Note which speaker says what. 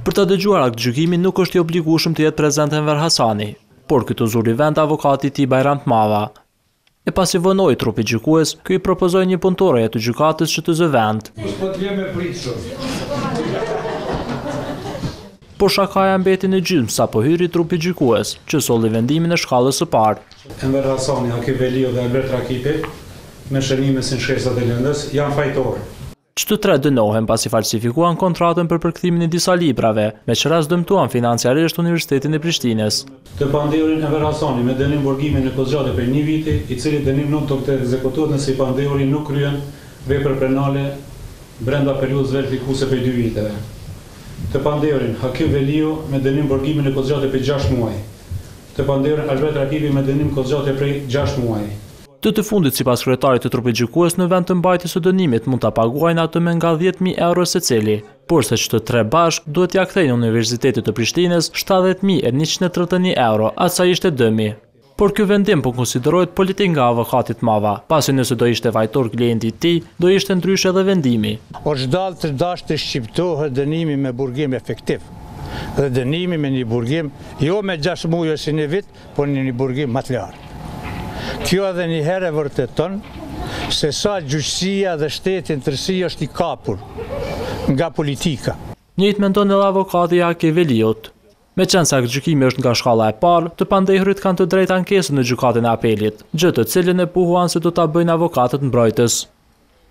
Speaker 1: Për të dëgjuar aktgjykimin nuk është i obligueshëm të jetë prezent Enver Hasani, por këtu zuri vend avokati i tij Bajram Tmava. E pasi vonoi trupi gjykues, ky i propozoi një punëtoreje të gjykatës që të zë vend. Por shakaja mbeti në gjysmë sapo hyri trupi gjykues, që solli vendimin e shkallës së parë.
Speaker 2: Enver Hasani, Hakif Veliu dhe Albert Rakipi, me shënime si në shkresat e lëndës, janë fajtorë.
Speaker 1: Të tre dënohen pasi falsifikuan kontratën për përkthimin e disa librave, me ç'rast dëmtuan financiarisht Universitetin e Prishtinës.
Speaker 2: Të pandehurin Enver Hasani, me dënim burgimi në kohëzgjatje prej një viti, i cili dënim nuk do të ekzekutohet nëse i pandehuri nuk kryen vepër penale brenda periudhës verifikuese prej dy viteve. të pandehurin Hakif Veliu me dënim burgimi në kohëzgjatje prej gjashtë muaj, të pandehurin Albert Rakipi me dënim kohëzgjatje prej gjashtë muaj.
Speaker 1: Të dy fundit sipas kryetarit të trupit gjykues në vend të mbajtjes së dënimit mund ta paguajnë atë me nga dhjetë mijë euro secili, porse që të tre bashkë duhet t'ia kthejnë Universitetit të Prishtinës shtatëdhjetë mijë e njëqind e tridhjetë e një euro, aq sa ishte dëmi. Por ky vendim po konsiderohet politik nga avokati Tmava, pasi nëse do ishte fajtor klienti i tij, do ishte ndryshe dhe vendimi.
Speaker 3: Është dashtë, dashtë të shqiptohet dënimi me burgim efektiv dhe dënimi me një burgim jo me gjashtë muaj ose një vit, por me një burgim ma të lartë. Kjo edhe një herë e vërteton se sa gjyqësia dhe shteti në tërësi është i kapur nga politika.
Speaker 1: Njëjtë mendon edhe avokati i Hakif Veliut. Meqenëse aktgjykimi është nga shkalla e parë, të pandehurit kanë të drejtë ankesën në Gjykatën e Apelit, gjë të cilën e pohuan se do ta bëjnë avokatët mbrojtës.